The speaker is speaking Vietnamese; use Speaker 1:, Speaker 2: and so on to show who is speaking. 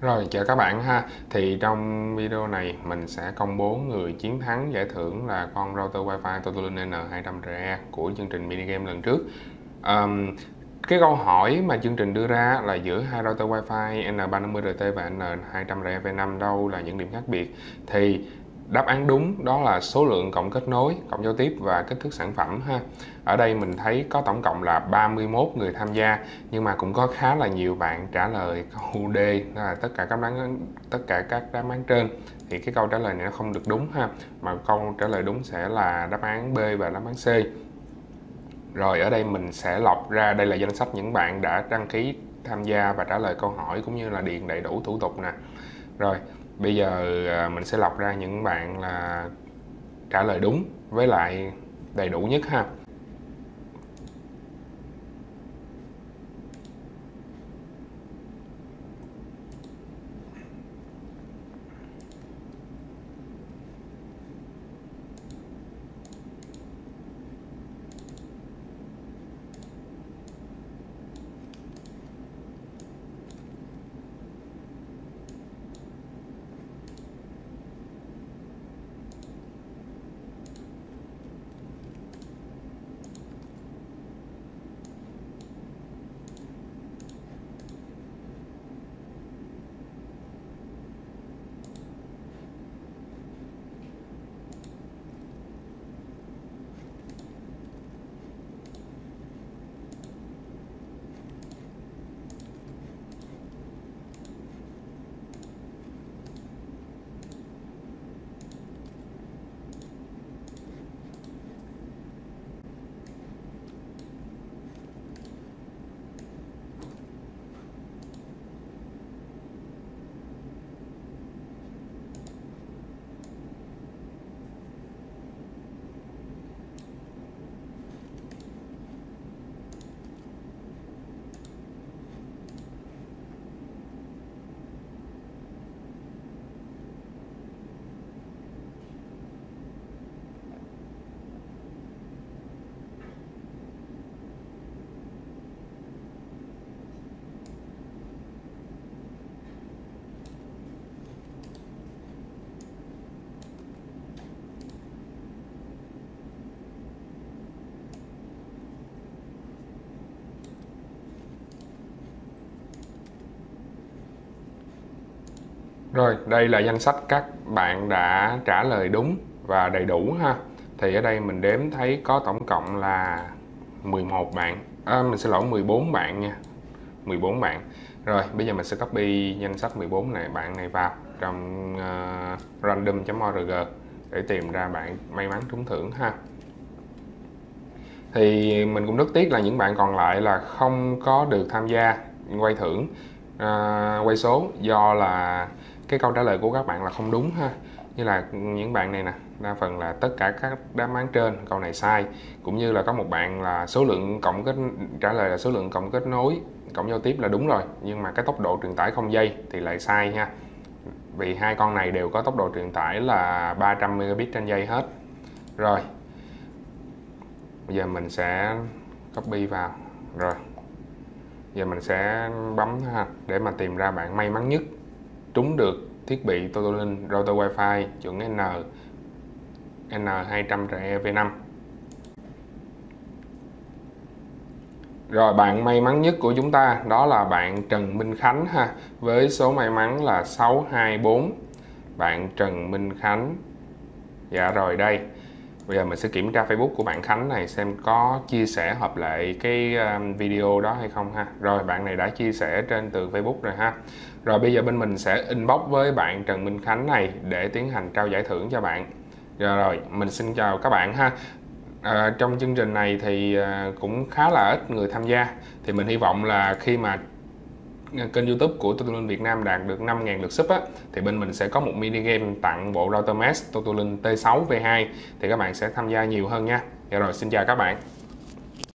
Speaker 1: Rồi chào các bạn ha. Thì trong video này mình sẽ công bố người chiến thắng giải thưởng là con router Wi-Fi Totolink N200RE của chương trình mini game lần trước. Um, Cái câu hỏi mà chương trình đưa ra là giữa hai router Wi-Fi N350RT và N200RE V5 đâu là những điểm khác biệt? Thì đáp án đúng đó là số lượng cộng kết nối, cộng giao tiếp và kích thước sản phẩm ha. Ở đây mình thấy có tổng cộng là 31 người tham gia nhưng mà cũng có khá là nhiều bạn trả lời câu D là tất cả các đáp án tất cả các đáp án trên thì cái câu trả lời này nó không được đúng ha mà câu trả lời đúng sẽ là đáp án B và đáp án C. Rồi ở đây mình sẽ lọc ra đây là danh sách những bạn đã đăng ký tham gia và trả lời câu hỏi cũng như là điền đầy đủ thủ tục nè. Rồi bây giờ à, mình sẽ lọc ra những bạn là trả lời đúng với lại đầy đủ nhất ha. Rồi, đây là danh sách các bạn đã trả lời đúng và đầy đủ ha. Thì ở đây mình đếm thấy có tổng cộng là 11 bạn. À, mình xin lỗi 14 bạn nha. 14 bạn. Rồi, bây giờ mình sẽ copy danh sách 14 này bạn này vào trong uh, random.org để tìm ra bạn may mắn trúng thưởng ha. Thì mình cũng rất tiếc là những bạn còn lại là không có được tham gia quay thưởng uh, quay số do là cái câu trả lời của các bạn là không đúng ha. Như là những bạn này nè, đa phần là tất cả các đáp án trên, câu này sai. Cũng như là có một bạn là số lượng cộng kết, trả lời là số lượng cộng kết nối, cộng giao tiếp là đúng rồi, nhưng mà cái tốc độ truyền tải không dây thì lại sai ha. Vì hai con này đều có tốc độ truyền tải là 300 megabit trên giây hết. Rồi, bây giờ mình sẽ copy vào. Rồi, giờ mình sẽ bấm ha, để mà tìm ra bạn may mắn nhất trúng được thiết bị Totolink router Wi-Fi chuẩn N N200RE V5 Rồi bạn may mắn nhất của chúng ta đó là bạn Trần Minh Khánh ha, với số may mắn là 624 bạn Trần Minh Khánh. Dạ rồi, đây. Bây giờ mình sẽ kiểm tra Facebook của bạn Khánh này xem có chia sẻ hợp lệ cái um, video đó hay không ha. Rồi bạn này đã chia sẻ trên từ Facebook rồi ha. Rồi bây giờ bên mình sẽ inbox với bạn Trần Minh Khánh này để tiến hành trao giải thưởng cho bạn. Rồi, rồi mình xin chào các bạn ha. À, trong chương trình này thì à, cũng khá là ít người tham gia thì mình hy vọng là khi mà kênh youtube của Totolin Việt Nam đạt được 5.000 lượt sub á, thì bên mình sẽ có một mini game tặng bộ router mesh Totolin T6 V2 thì các bạn sẽ tham gia nhiều hơn nha. Dạ rồi xin chào các bạn.